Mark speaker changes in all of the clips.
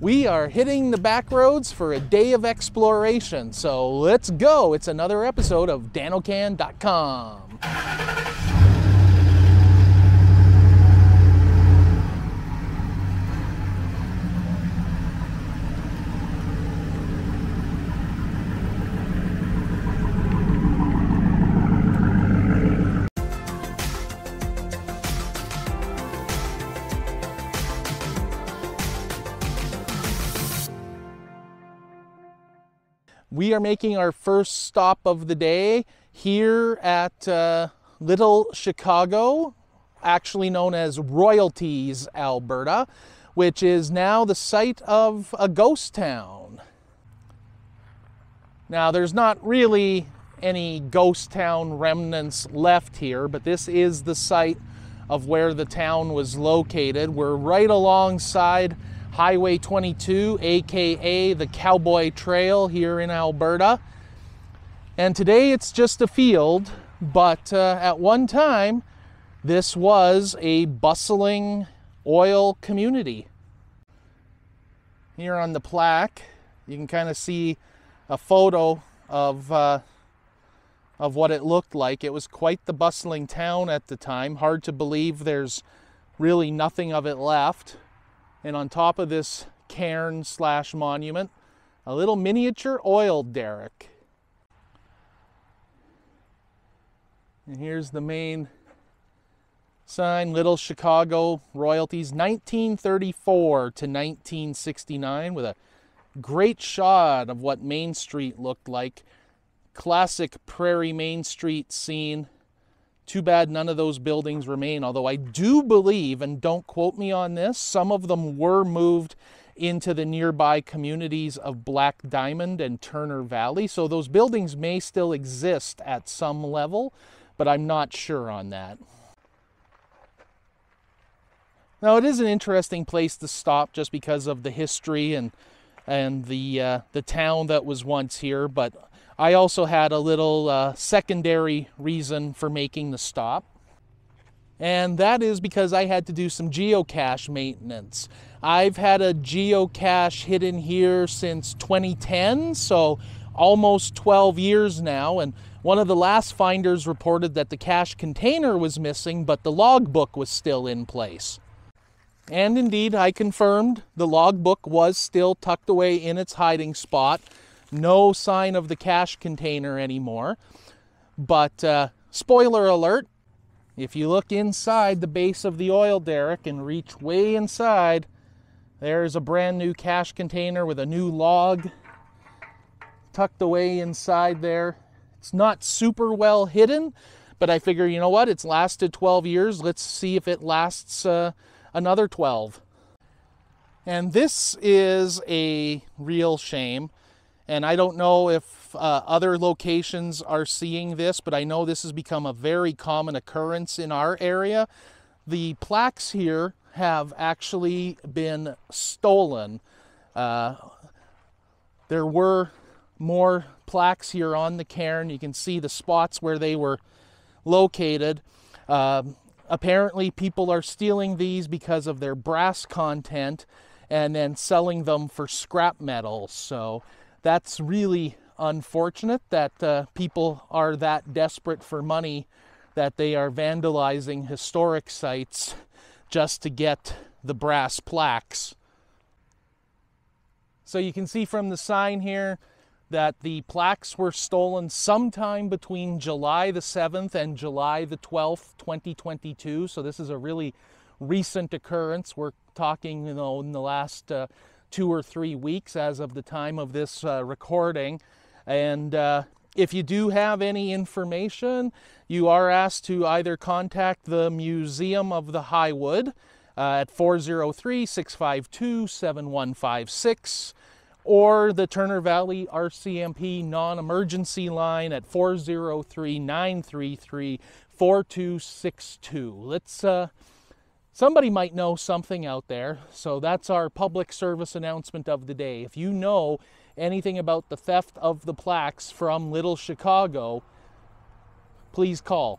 Speaker 1: we are hitting the back roads for a day of exploration. So let's go. It's another episode of danocan.com. We are making our first stop of the day here at uh, Little Chicago, actually known as Royalties, Alberta, which is now the site of a ghost town. Now, there's not really any ghost town remnants left here, but this is the site of where the town was located. We're right alongside Highway 22, aka the Cowboy Trail here in Alberta. And today it's just a field, but uh, at one time this was a bustling oil community. Here on the plaque, you can kind of see a photo of uh, of what it looked like. It was quite the bustling town at the time. Hard to believe there's really nothing of it left. And on top of this cairn slash monument, a little miniature oil derrick. And here's the main sign, Little Chicago Royalties, 1934 to 1969, with a great shot of what Main Street looked like. Classic Prairie Main Street scene. Too bad none of those buildings remain, although I do believe, and don't quote me on this, some of them were moved into the nearby communities of Black Diamond and Turner Valley. So those buildings may still exist at some level, but I'm not sure on that. Now it is an interesting place to stop just because of the history and and the uh, the town that was once here, but I also had a little uh, secondary reason for making the stop. And that is because I had to do some geocache maintenance. I've had a geocache hidden here since 2010, so almost 12 years now. And one of the last finders reported that the cache container was missing, but the logbook was still in place. And indeed, I confirmed the logbook was still tucked away in its hiding spot no sign of the cache container anymore. But uh, spoiler alert, if you look inside the base of the oil derrick and reach way inside, there's a brand new cache container with a new log tucked away inside there. It's not super well hidden, but I figure, you know what? It's lasted 12 years. Let's see if it lasts uh, another 12. And this is a real shame. And I don't know if uh, other locations are seeing this, but I know this has become a very common occurrence in our area. The plaques here have actually been stolen. Uh, there were more plaques here on the cairn. You can see the spots where they were located. Um, apparently, people are stealing these because of their brass content and then selling them for scrap metal. So that's really unfortunate that uh, people are that desperate for money that they are vandalizing historic sites just to get the brass plaques. So you can see from the sign here that the plaques were stolen sometime between July the 7th and July the 12th, 2022. So this is a really recent occurrence. We're talking, you know, in the last uh, two or three weeks as of the time of this uh, recording. And uh, if you do have any information, you are asked to either contact the Museum of the Highwood uh, at 403 652 7156 or the Turner Valley RCMP non emergency line at 403 933 4262. Let's uh, Somebody might know something out there, so that's our public service announcement of the day. If you know anything about the theft of the plaques from Little Chicago, please call.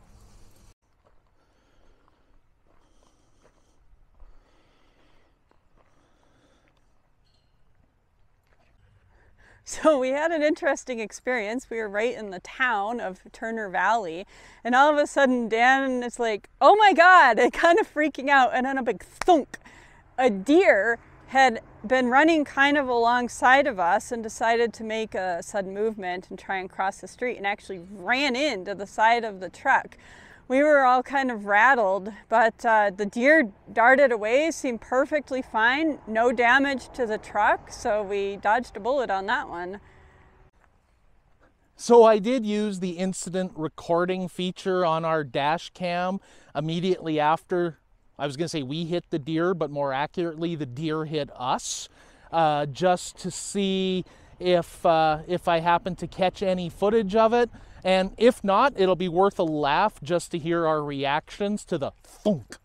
Speaker 2: So we had an interesting experience. We were right in the town of Turner Valley, and all of a sudden Dan is like, "Oh my God!" and kind of freaking out, and then a big thunk. A deer had been running kind of alongside of us and decided to make a sudden movement and try and cross the street, and actually ran into the side of the truck we were all kind of rattled, but uh, the deer darted away, seemed perfectly fine, no damage to the truck, so we dodged a bullet on that one.
Speaker 1: So I did use the incident recording feature on our dash cam immediately after, I was going to say we hit the deer, but more accurately, the deer hit us, uh, just to see if, uh, if I happened to catch any footage of it. And if not, it'll be worth a laugh just to hear our reactions to the thunk.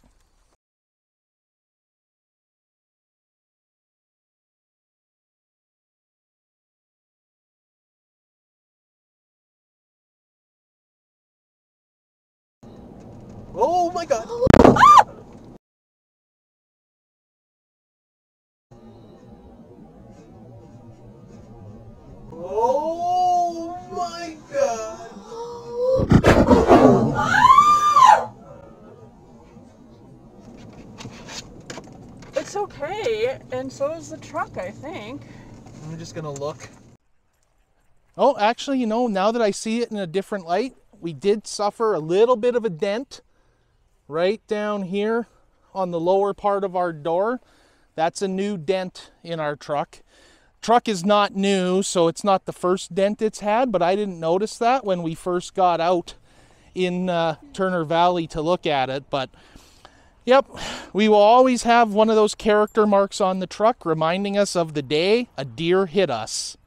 Speaker 1: Oh my god! Oh my god!
Speaker 2: It's okay, and so is the truck, I think.
Speaker 1: I'm just gonna look. Oh, actually, you know, now that I see it in a different light, we did suffer a little bit of a dent right down here on the lower part of our door. That's a new dent in our truck. Truck is not new, so it's not the first dent it's had, but I didn't notice that when we first got out in uh, Turner Valley to look at it. But yep, we will always have one of those character marks on the truck reminding us of the day a deer hit us.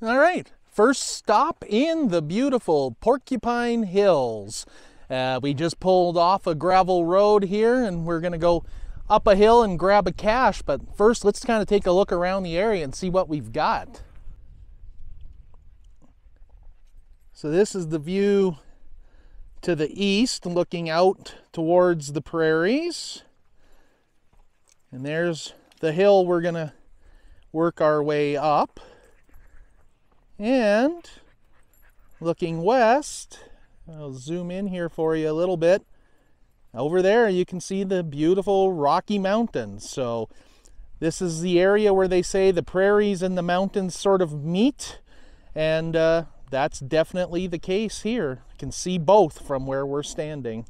Speaker 1: All right, first stop in the beautiful Porcupine Hills. Uh, we just pulled off a gravel road here and we're going to go up a hill and grab a cache. But first, let's kind of take a look around the area and see what we've got. So this is the view to the east, looking out towards the prairies. And there's the hill we're going to work our way up. And looking west, I'll zoom in here for you a little bit. Over there you can see the beautiful Rocky Mountains. So this is the area where they say the prairies and the mountains sort of meet. And uh, that's definitely the case here. You can see both from where we're standing.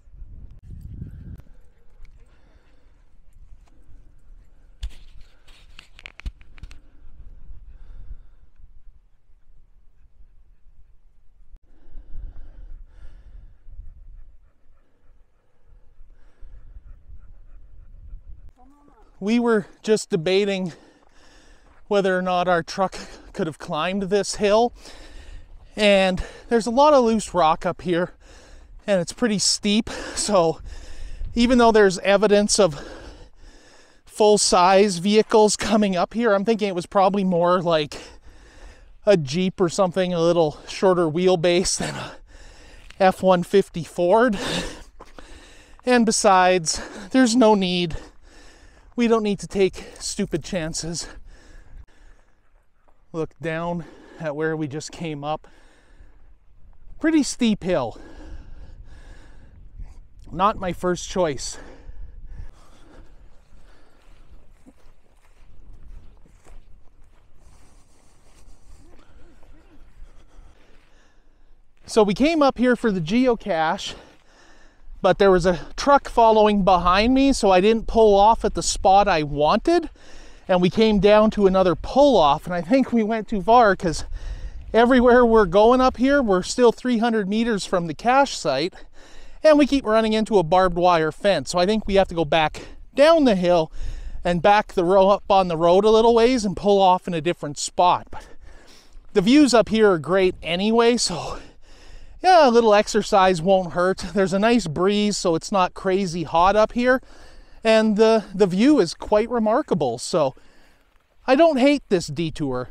Speaker 1: we were just debating whether or not our truck could have climbed this hill. And there's a lot of loose rock up here, and it's pretty steep. So, even though there's evidence of full size vehicles coming up here, I'm thinking it was probably more like a Jeep or something, a little shorter wheelbase than a F 150 Ford. And besides, there's no need we don't need to take stupid chances. Look down at where we just came up. Pretty steep hill. Not my first choice. So we came up here for the geocache but there was a truck following behind me, so I didn't pull off at the spot I wanted. And we came down to another pull off, and I think we went too far because everywhere we're going up here, we're still 300 meters from the cache site, and we keep running into a barbed wire fence. So I think we have to go back down the hill and back the row up on the road a little ways and pull off in a different spot. But the views up here are great anyway, so yeah, a little exercise won't hurt. There's a nice breeze, so it's not crazy hot up here. And the, the view is quite remarkable. So I don't hate this detour.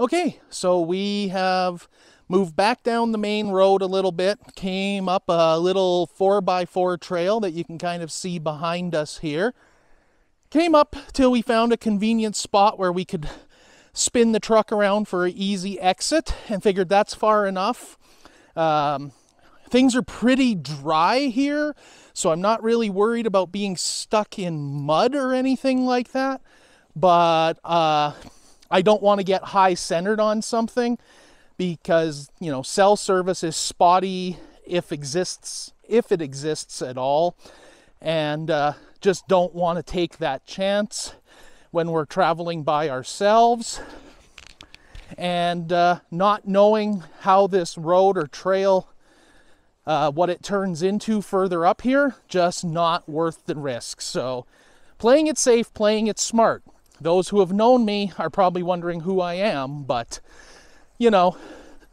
Speaker 1: Okay, so we have moved back down the main road a little bit, came up a little 4x4 trail that you can kind of see behind us here. Came up till we found a convenient spot where we could spin the truck around for an easy exit and figured that's far enough. Um, things are pretty dry here, so I'm not really worried about being stuck in mud or anything like that. But uh, I don't want to get high centered on something because you know cell service is spotty if exists if it exists at all and uh, just don't want to take that chance when we're traveling by ourselves. And uh, not knowing how this road or trail uh, what it turns into further up here just not worth the risk. So playing it safe playing it smart. Those who have known me are probably wondering who i am but you know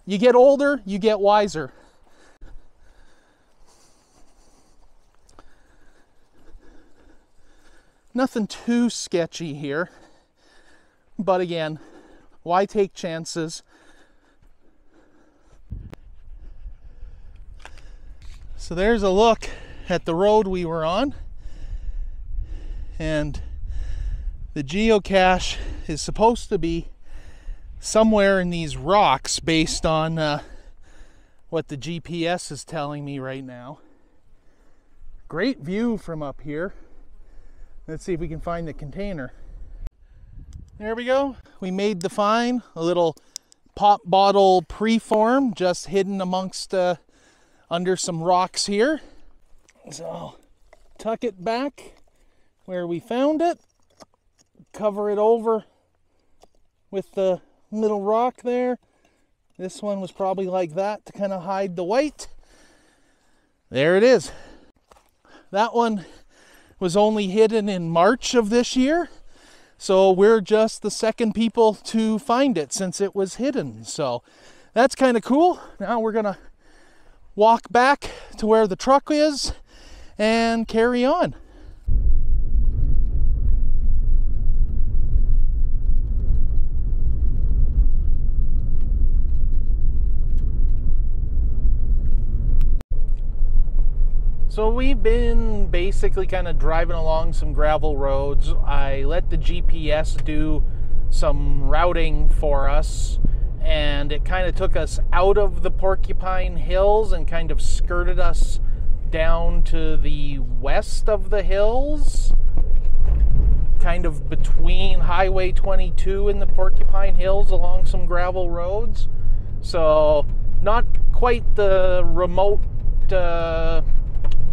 Speaker 1: you get older you get wiser Nothing too sketchy here. But again, why take chances? So there's a look at the road we were on. And the geocache is supposed to be somewhere in these rocks based on uh, what the GPS is telling me right now. Great view from up here. Let's see if we can find the container. There we go. We made the find. A little pop bottle preform just hidden amongst uh, under some rocks here. So tuck it back where we found it. Cover it over with the little rock there. This one was probably like that to kind of hide the white. There it is. That one was only hidden in March of this year. So we're just the second people to find it since it was hidden. So that's kind of cool. Now we're going to walk back to where the truck is and carry on. So we've been basically kind of driving along some gravel roads. I let the GPS do some routing for us and it kind of took us out of the Porcupine Hills and kind of skirted us down to the west of the hills, kind of between Highway 22 and the Porcupine Hills along some gravel roads. So, not quite the remote uh,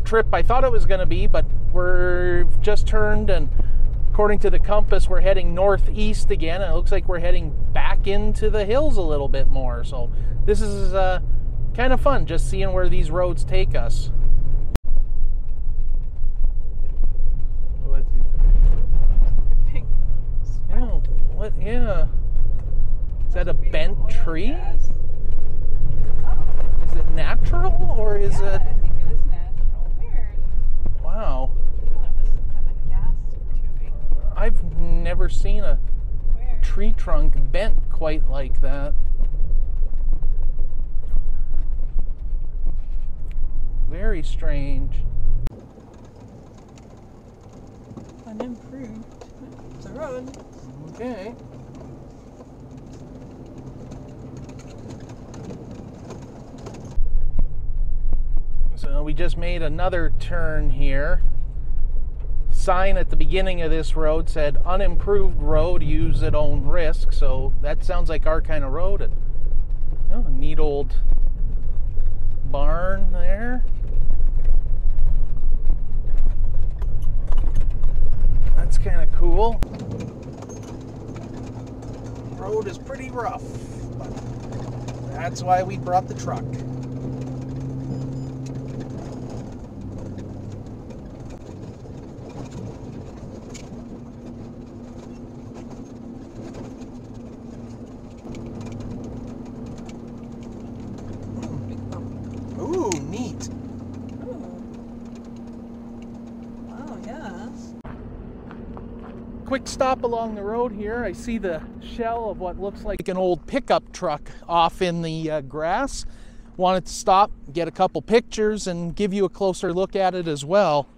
Speaker 1: trip I thought it was going to be, but we're just turned and according to the compass, we're heading northeast again, and it looks like we're heading back into the hills a little bit more. So this is uh, kind of fun, just seeing where these roads take us. What? What? Yeah. Is that a bent tree? Is it natural or is
Speaker 2: yeah,
Speaker 1: it?
Speaker 2: I think it is natural. Weird.
Speaker 1: Wow.
Speaker 2: I thought it was kind of gas tubing.
Speaker 1: I've never seen a
Speaker 2: Weird.
Speaker 1: tree trunk bent quite like that. Very strange.
Speaker 2: Unimproved. It's a road.
Speaker 1: Okay. So we just made another turn here. Sign at the beginning of this road said unimproved road, use at own risk. So that sounds like our kind of road. And, oh, a neat old barn there. That's kind of cool road is pretty rough, but that's why we brought the truck. Ooh, neat.
Speaker 2: Ooh. Wow, yeah.
Speaker 1: Quick stop along the road here. I see the shell of what looks like an old pickup truck off in the uh, grass. Wanted to stop, get a couple pictures, and give you a closer look at it as well.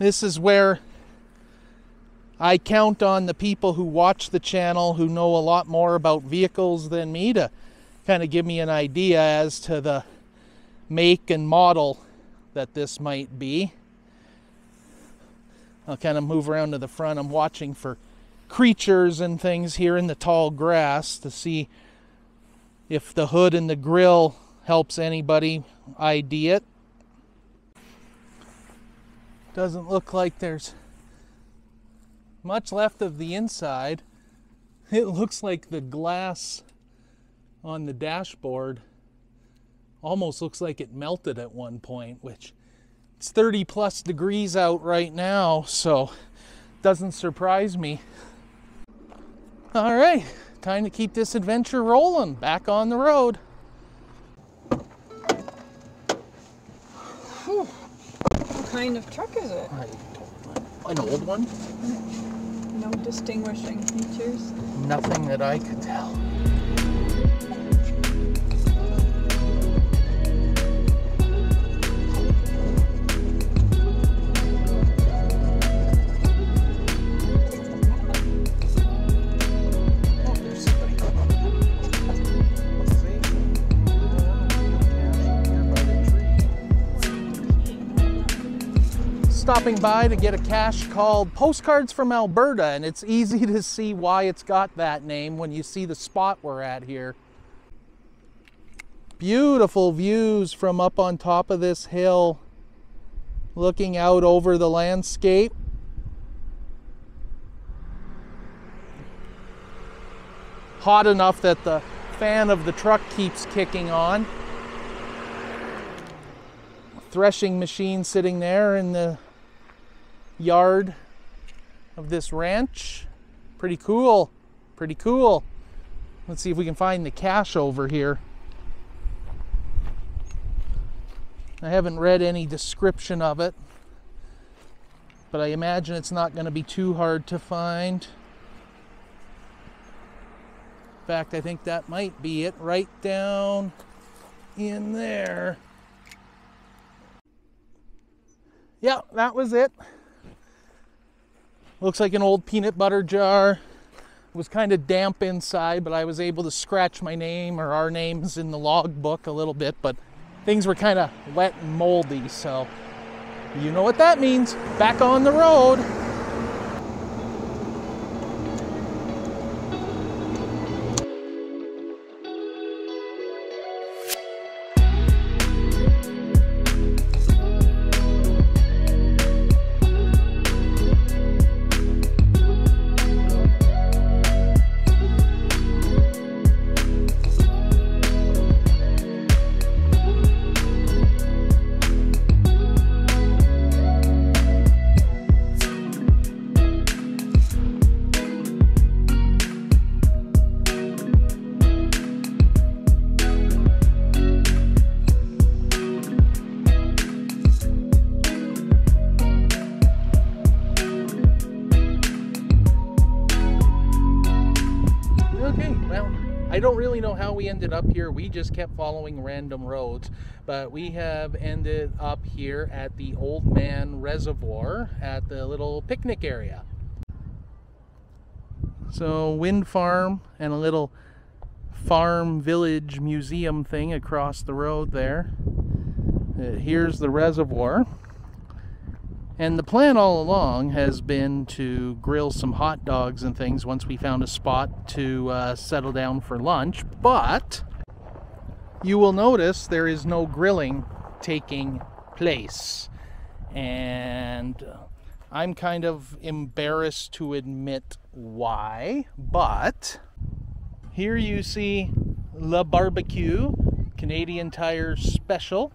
Speaker 1: This is where I count on the people who watch the channel who know a lot more about vehicles than me to kind of give me an idea as to the make and model that this might be. I'll kind of move around to the front. I'm watching for creatures and things here in the tall grass to see if the hood and the grill helps anybody ID it. Doesn't look like there's much left of the inside. It looks like the glass on the dashboard almost looks like it melted at one point, which it's 30 plus degrees out right now, so doesn't surprise me. All right, time to keep this adventure rolling. Back on the road.
Speaker 2: What kind of truck is it?
Speaker 1: An old one?
Speaker 2: No distinguishing features.
Speaker 1: Nothing that I could tell. Stopping by to get a cache called Postcards from Alberta, and it's easy to see why it's got that name when you see the spot we're at here. Beautiful views from up on top of this hill, looking out over the landscape. Hot enough that the fan of the truck keeps kicking on. Threshing machine sitting there in the yard of this ranch. Pretty cool. Pretty cool. Let's see if we can find the cache over here. I haven't read any description of it, but I imagine it's not going to be too hard to find. In fact, I think that might be it right down in there. Yeah, that was it. Looks like an old peanut butter jar. It was kind of damp inside, but I was able to scratch my name or our names in the log book a little bit, but things were kind of wet and moldy, so you know what that means. Back on the road. I don't really know how we ended up here. We just kept following random roads, but we have ended up here at the Oldman Reservoir at the little picnic area. So, wind farm and a little farm village museum thing across the road there. Uh, here's the reservoir. And the plan all along has been to grill some hot dogs and things once we found a spot to uh, settle down for lunch. But you will notice there is no grilling taking place. And I'm kind of embarrassed to admit why, but here you see La Barbecue Canadian Tire Special.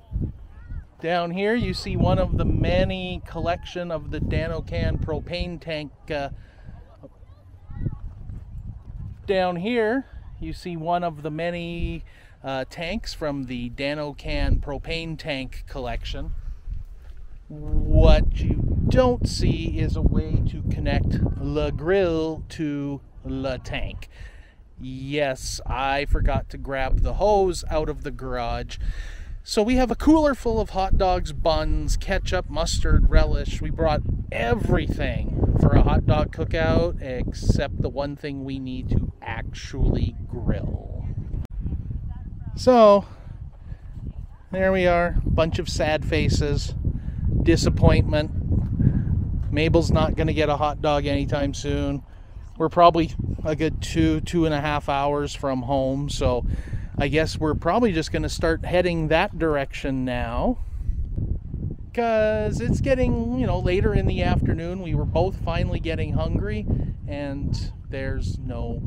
Speaker 1: Down here you see one of the many collection of the Danocan propane tank. Uh, down here you see one of the many uh, tanks from the Danocan propane tank collection. What you don't see is a way to connect the Grill to the Tank. Yes, I forgot to grab the hose out of the garage. So we have a cooler full of hot dogs, buns, ketchup, mustard, relish. We brought everything for a hot dog cookout except the one thing we need to actually grill. So there we are, bunch of sad faces, disappointment. Mabel's not going to get a hot dog anytime soon. We're probably a good two, two and a half hours from home, so I guess we're probably just going to start heading that direction now. Because it's getting, you know, later in the afternoon. We were both finally getting hungry, and there's no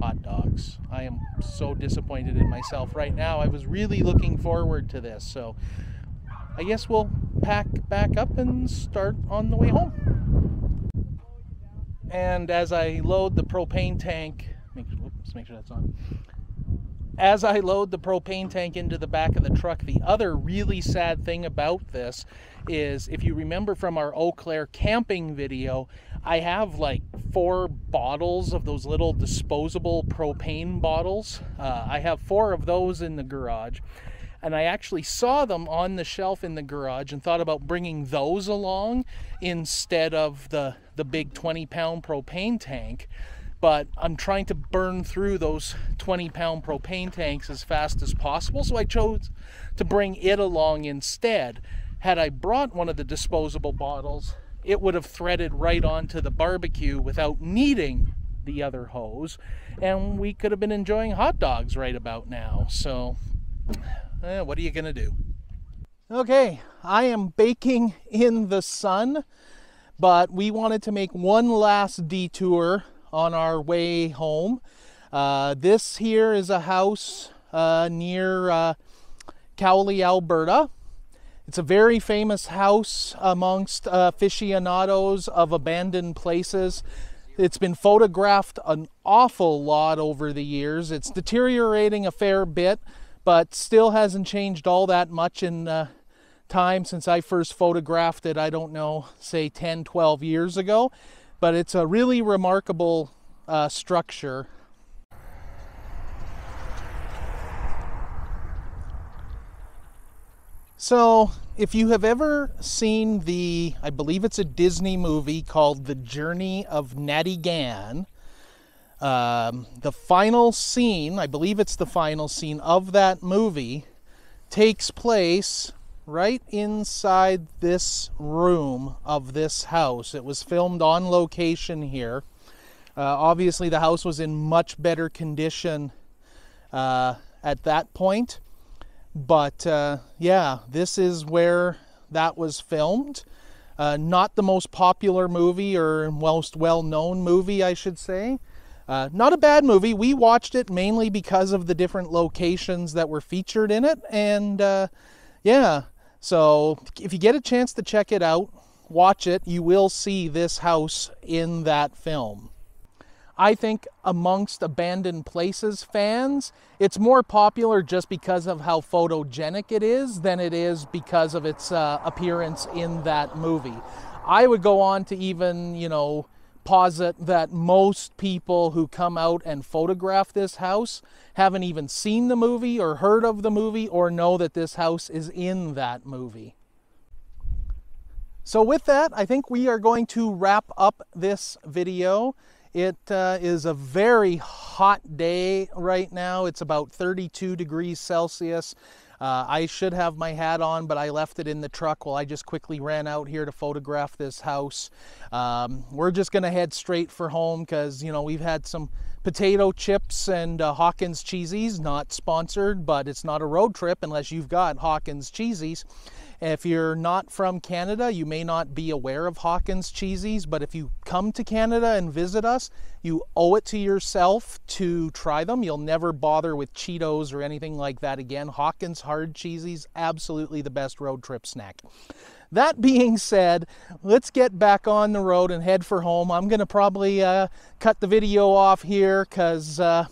Speaker 1: hot dogs. I am so disappointed in myself right now. I was really looking forward to this. So I guess we'll pack back up and start on the way home. And as I load the propane tank, make, whoops, make sure that's on. As I load the propane tank into the back of the truck, the other really sad thing about this is if you remember from our Eau Claire camping video, I have like four bottles of those little disposable propane bottles. Uh, I have four of those in the garage. And I actually saw them on the shelf in the garage and thought about bringing those along instead of the, the big 20 pound propane tank. But I'm trying to burn through those 20 pound propane tanks as fast as possible. So I chose to bring it along instead. Had I brought one of the disposable bottles, it would have threaded right onto the barbecue without needing the other hose, and we could have been enjoying hot dogs right about now. So, eh, what are you to do? Okay, I am baking in the sun, but we wanted to make one last detour on our way home. Uh, this here is a house uh, near uh, Cowley, Alberta. It's a very famous house amongst aficionados of abandoned places. It's been photographed an awful lot over the years. It's deteriorating a fair bit, but still hasn't changed all that much in uh, time since I first photographed it, I don't know, say 10, 12 years ago. But it's a really remarkable uh, structure. So, if you have ever seen the, I believe it's a Disney movie called The Journey of Natty Gann, um, the final scene, I believe it's the final scene of that movie, takes place right inside this room of this house. It was filmed on location here. Uh, obviously, the house was in much better condition uh, at that point. But uh, yeah, this is where that was filmed. Uh, not the most popular movie or most well known movie, I should say. Uh, not a bad movie. We watched it mainly because of the different locations that were featured in it. And uh, yeah, so if you get a chance to check it out, watch it, you will see this house in that film. I think amongst abandoned places fans, it's more popular just because of how photogenic it is than it is because of its uh, appearance in that movie. I would go on to even, you know, posit that most people who come out and photograph this house haven't even seen the movie or heard of the movie or know that this house is in that movie. So with that, I think we are going to wrap up this video. It uh, is a very hot day right now. It's about 32 degrees Celsius. Uh, I should have my hat on, but I left it in the truck while I just quickly ran out here to photograph this house. Um, we're just going to head straight for home because, you know, we've had some potato chips and uh, Hawkins Cheezies, not sponsored, but it's not a road trip unless you've got Hawkins Cheezies. If you're not from Canada, you may not be aware of Hawkins Cheezies, but if you come to Canada and visit us, you owe it to yourself to try them. You'll never bother with Cheetos or anything like that again. Hawkins hard Cheezies, absolutely the best road trip snack. That being said, let's get back on the road and head for home. I'm going to probably uh, cut the video off here because uh,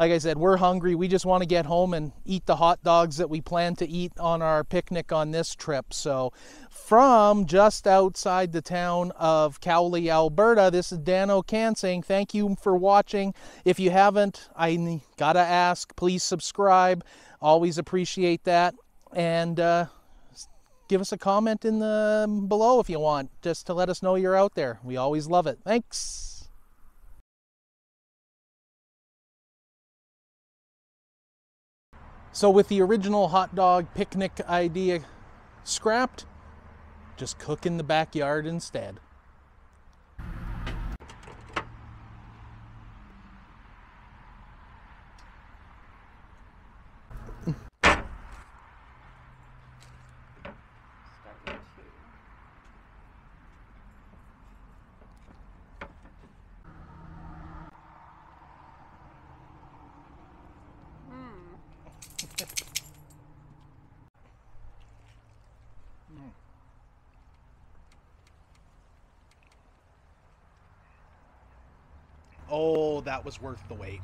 Speaker 1: like I said, we're hungry. We just want to get home and eat the hot dogs that we plan to eat on our picnic on this trip. So, from just outside the town of Cowley, Alberta, this is Dan O'Can saying thank you for watching. If you haven't, I gotta ask, please subscribe. Always appreciate that. And uh, give us a comment in the below if you want, just to let us know you're out there. We always love it. Thanks. So with the original hot dog picnic idea scrapped, just cook in the backyard instead. Oh, that was worth the wait.